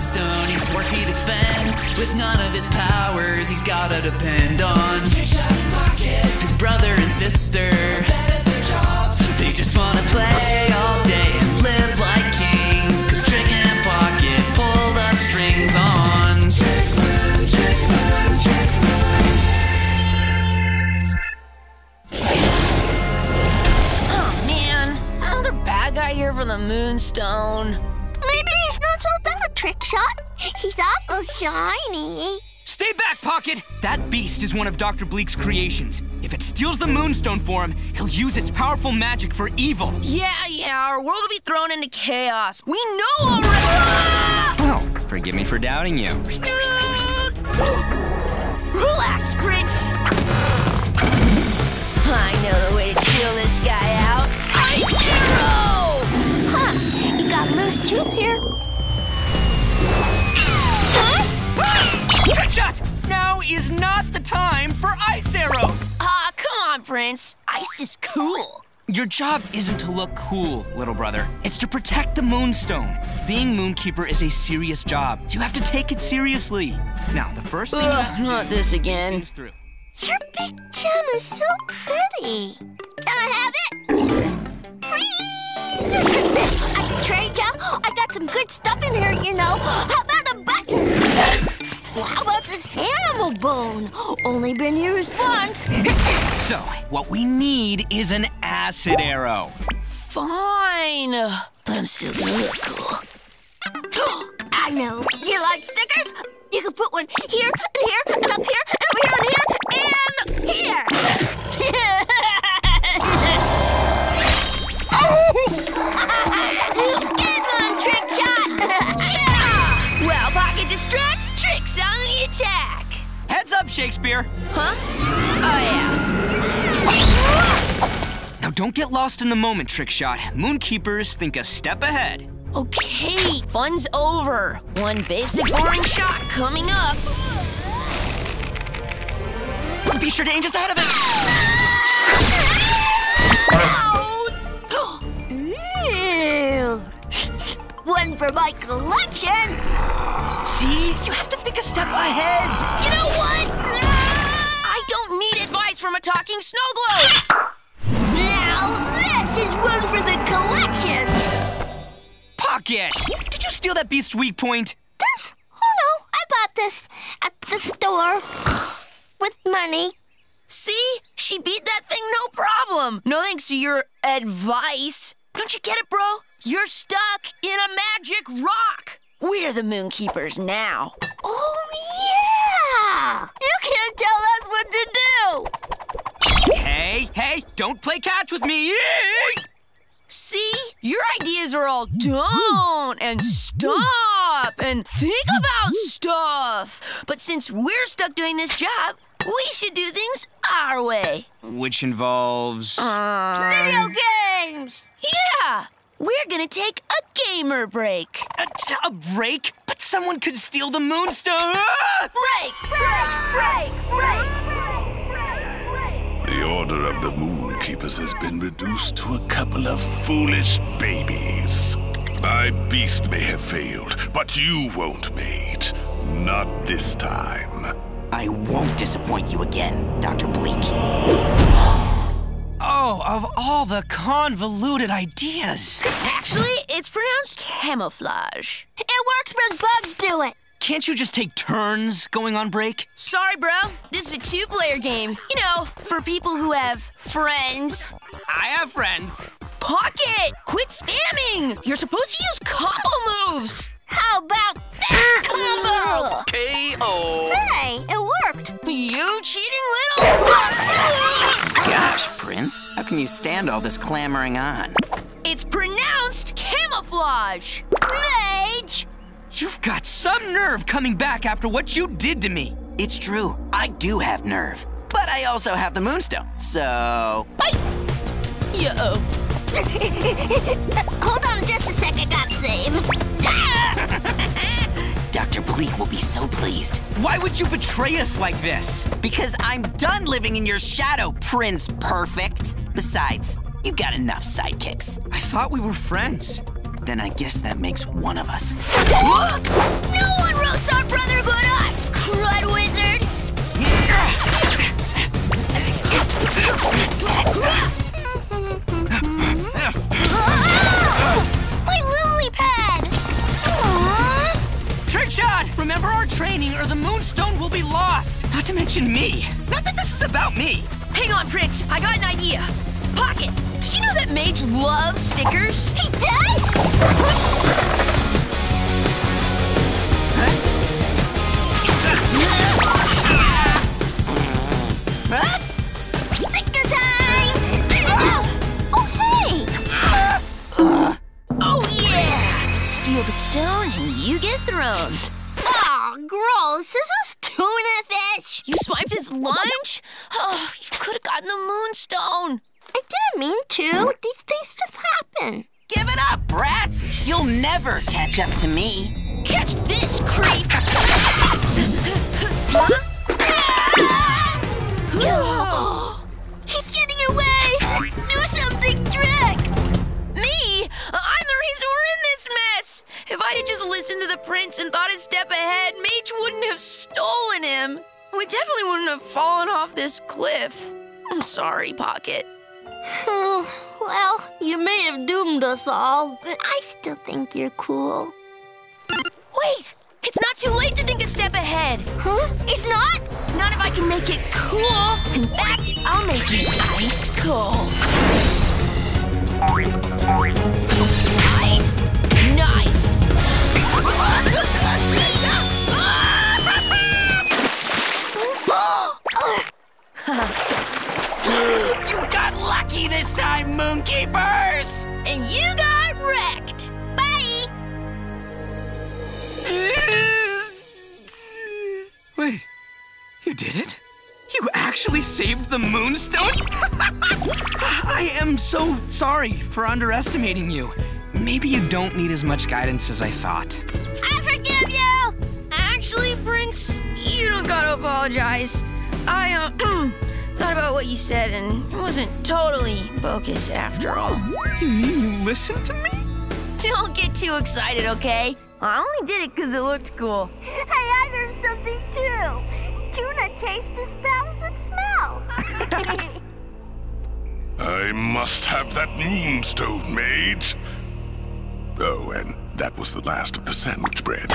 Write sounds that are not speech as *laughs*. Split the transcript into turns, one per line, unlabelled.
moonstone he swore to defend. With none of his powers, he's gotta depend on his brother and sister. They just wanna play all day and live like kings. Cause Trick and Pocket pull the strings on.
Oh man, another bad guy here for the Moonstone.
Maybe he's Trickshot. He's awful shiny.
Stay back, Pocket! That beast is one of Dr. Bleak's creations. If it steals the Moonstone for him, he'll use its powerful magic for evil.
Yeah, yeah, our world will be thrown into chaos. We know already. Ah!
Well, forgive me for doubting you. *gasps*
Relax, Prince. I know the way to chill this guy out. Ice Arrow!
Huh, you got a loose tooth here.
Prince. Ice is cool.
Your job isn't to look cool, little brother. It's to protect the Moonstone. Being Moonkeeper is a serious job, so you have to take it seriously. Now, the first thing you have
Ugh,
to
not
do
this
is
again.
through.
Your big gem is so pretty. Can I have it? Please! I can trade ya. I got some good stuff in here, you know. How about a button? Well, how about this animal bone? Only been used once. *laughs*
So, what we need is an acid arrow.
Fine. But I'm still gonna cool. *gasps*
I know. You like stickers? You can put one here, and here, and up here, and over here, and here, and here. *laughs* Oh! *laughs* Good one, Trickshot. *laughs*
Well, Pocket distracts, Trick's on the attack.
Heads up, Shakespeare!
Huh? Oh, yeah.
Now, don't get lost in the moment, Trickshot. Moonkeepers think a step ahead.
Okay, fun's over. One basic boring shot coming up.
Be sure to aim just ahead of it! *gasps*
One for my collection.
See? You have to think a step ahead!
You know what?
Pocket! Did you steal that beast's weak point?
This? Oh no, I bought this at the store with money.
See? She beat that thing no problem. No thanks to your advice. Don't you get it, bro? You're stuck in a magic rock. We're the Moonkeepers now.
Oh yeah! You can't tell us what to do.
Hey, hey, don't play catch with me!
See? Your ideas are all don't and stop and think about stuff. But since we're stuck doing this job, we should do things our way.
Which involves.
Um, Video games.
Yeah! We're gonna take a gamer break.
A, a break? But someone could steal the Moonstone! Break!
Break!
The Order of the Moonkeepers has been reduced to a couple of foolish babies. My beast may have failed, but you won't, mate. Not this time.
I won't disappoint you again, Dr. Bleak.
Oh, of all the convoluted ideas!
Actually, it's pronounced camouflage.
It works when bugs do it.
Can't you just take turns going on break?
Sorry, bro. This is a two player game. You know, for people who have friends.
I have friends.
Pocket! Quit spamming! You're supposed to use combo moves!
How about this combo?
K.O.
Hey, it worked.
You cheating little.
Gosh, Prince, how can you stand all this clamoring on?
it's pronounced camouflage.
Mage.
You've got some nerve coming back after what you did to me.
It's true, I do have nerve, but I also have the Moonstone, so. Bye!
Yo. *laughs*
Hold on just a sec, I gotta save. *laughs*
Dr. Bleak will be so pleased
Why would you betray us like this?
because I'm done living in your shadow, Prince Perfect. Besides, you've got enough sidekicks.
I thought we were friends.
Then I guess that makes one of us.
No one roasts our brother but us, crud wizard! *laughs* My lily pad! Aww.
Trickshot! Remember our training or the moonstone will be lost. Not to mention me. Not that this is about me.
Hang on, Prince. I got an idea. Pocket, did you know that Mage loves stickers? The stone and you get thrown.
Aw, gross. This is tuna fish.
You swiped his lunch? Oh, you could have gotten the moonstone.
I didn't mean to. These things just happen.
Give it up, brats! You'll never catch up to me.
Catch this, creep! *laughs* *gasps*
He's getting away. Do
this mess. If I'd just listened to the prince and thought a step ahead, Mage wouldn't have stolen him. We definitely wouldn't have fallen off this cliff. I'm sorry, Pocket. *sighs*
well, you may have doomed us all, but I still think you're cool.
Wait! It's not too late to think a step ahead.
Huh? It's not?
Not if I can make it cool. In fact, I'll make it ice cold.
Did it? You actually saved the moonstone? *laughs* I am so sorry for underestimating you. Maybe you don't need as much guidance as I thought.
I forgive you.
Actually, Prince, you don't gotta apologize. I, uh, *clears throat* thought about what you said and it wasn't totally bogus after all.
You mean you listen to me?
Don't get too excited, okay? I only did it because it looked cool.
Hey, *laughs* I learned something too. Foul as it smells.
I must have that moonstone, mage. Oh, and that was the last of the sandwich bread.